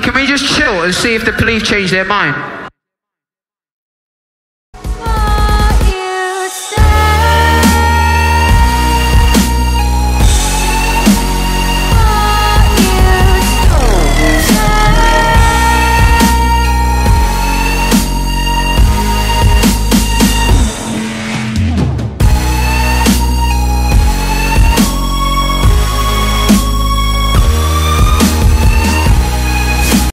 Can, we just chill and see if the police change their mind?